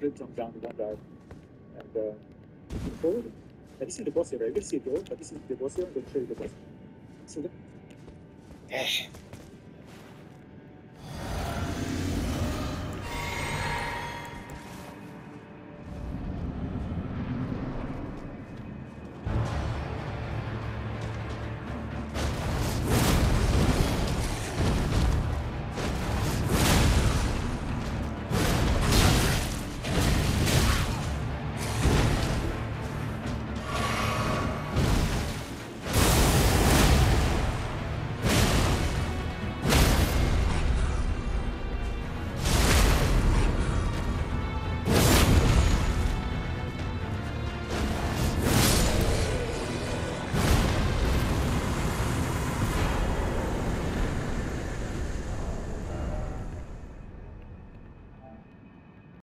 Did jump down to one dive. And uh, looking forward. Now, this is the boss area. You can see it all, but this is the boss area. I'm going to show you the boss. See that? Eh.